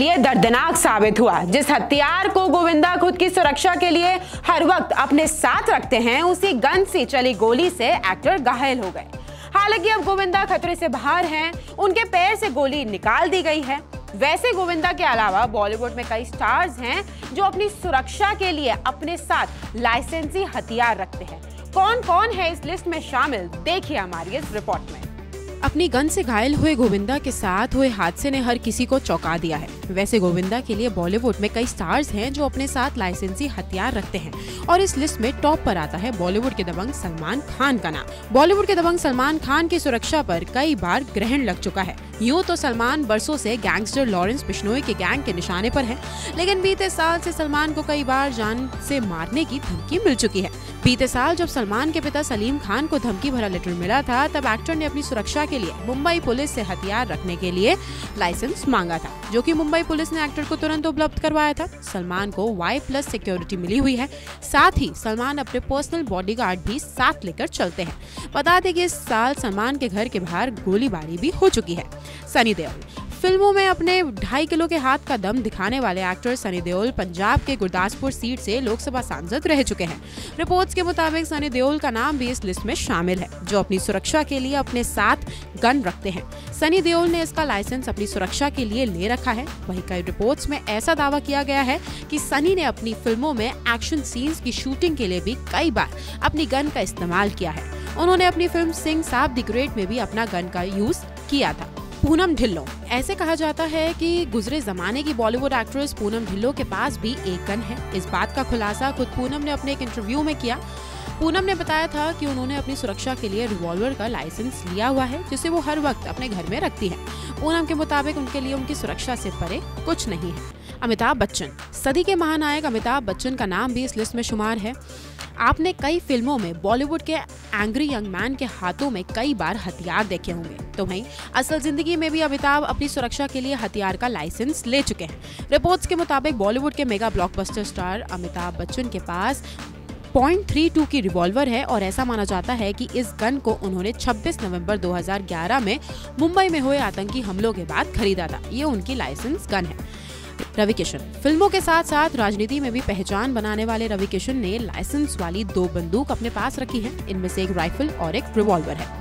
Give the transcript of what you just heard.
लिए दर्दनाक साबित हुआ। जिस हथियार को गोविंदा खुद की सुरक्षा के लिए हर वक्त अपने साथ रखते हैं, उसी गन से चली गोली से एक्टर घायल हो गए। हालाँकि अब गोविंदा खतरे से बाहर हैं, उनके पैर से गोली निकाल दी गई है। वैसे गोविंदा के अलावा बॉलीवुड में कई स्टार्स हैं जो अपनी सुरक्षा के लिए अपने साथ लाइसेंसी हथियार रखते हैं। कौन कौन है इस लिस्ट में शामिल? देखिए हमारी इस रिपोर्ट में। अपनी गन से घायल हुए गोविंदा के साथ हुए हादसे ने हर किसी को चौंका दिया है। वैसे गोविंदा के लिए बॉलीवुड में कई स्टार्स हैं जो अपने साथ लाइसेंसी हथियार रखते हैं और इस लिस्ट में टॉप पर आता है बॉलीवुड के दबंग सलमान खान का नाम। बॉलीवुड के दबंग सलमान खान की सुरक्षा पर कई बार ग्रहण लग चुका है। यूँ तो सलमान बरसों से गैंगस्टर लॉरेंस बिश्नोई के गैंग के निशाने पर है, लेकिन बीते साल से सलमान को कई बार जान से मारने की धमकी मिल चुकी है। बीते साल जब सलमान के पिता सलीम खान को धमकी भरा लेटर मिला था, तब एक्टर ने अपनी सुरक्षा के लिए मुंबई पुलिस से हथियार रखने के लिए लाइसेंस मांगा था, जो कि मुंबई पुलिस ने एक्टर को तुरंत उपलब्ध करवाया था। सलमान को वाई प्लस सिक्योरिटी मिली हुई है। साथ ही सलमान अपने पर्सनल बॉडीगार्ड भी साथ लेकर चलते हैं। बता दें कि इस साल सलमान के घर के बाहर गोलीबारी भी हो चुकी है। सनी देओल फ़िल्मों में अपने ढाई किलो के हाथ का दम दिखाने वाले एक्टर सनी देओल पंजाब के गुरदासपुर सीट से लोकसभा सांसद रह चुके हैं। रिपोर्ट्स के मुताबिक सनी देओल का नाम भी इस लिस्ट में शामिल है, जो अपनी सुरक्षा के लिए अपने साथ गन रखते हैं। सनी देओल ने इसका लाइसेंस अपनी सुरक्षा के लिए ले रखा है। वही कई रिपोर्ट्स में ऐसा दावा किया गया है कि सनी ने अपनी फ़िल्मों में एक्शन सीन्स की शूटिंग के लिए भी कई बार अपनी गन का इस्तेमाल किया है। उन्होंने अपनी फ़िल्म सिंह साहब द ग्रेट में भी अपना गन का यूज़ किया था। पूनम ढिल्लो। ऐसे कहा जाता है कि गुजरे जमाने की बॉलीवुड एक्ट्रेस पूनम ढिल्लो के पास भी एक गन है। इस बात का खुलासा खुद पूनम ने अपने एक इंटरव्यू में किया। पूनम ने बताया था कि उन्होंने अपनी सुरक्षा के लिए रिवॉल्वर का लाइसेंस लिया हुआ है, जिसे वो हर वक्त अपने घर में रखती है। पूनम के मुताबिक उनके लिए उनकी सुरक्षा से परे कुछ नहीं है। अमिताभ बच्चन। सदी के महानायक अमिताभ बच्चन का नाम भी इस लिस्ट में शुमार है। आपने कई फ़िल्मों में बॉलीवुड के एंग्री यंग मैन के हाथों में कई बार हथियार देखे होंगे। तो वहीं, असल ज़िंदगी में भी अमिताभ अपनी सुरक्षा के लिए हथियार का लाइसेंस ले चुके हैं। रिपोर्ट्स के मुताबिक बॉलीवुड के mega blockbuster star Amitabh Bachchan के पास पॉइंट थ्री टू की रिवॉल्वर है और ऐसा माना जाता है कि इस गन को उन्होंने 26 नवंबर 2011 में मुंबई में हुए आतंकी हमलों के बाद खरीदा था। ये उनकी लाइसेंस गन है। रवि किशन फ़िल्मों के साथ साथ राजनीति में भी पहचान बनाने वाले रवि किशन ने लाइसेंस वाली दो बंदूक अपने पास रखी है। इनमें से एक राइफल और एक रिवॉल्वर है।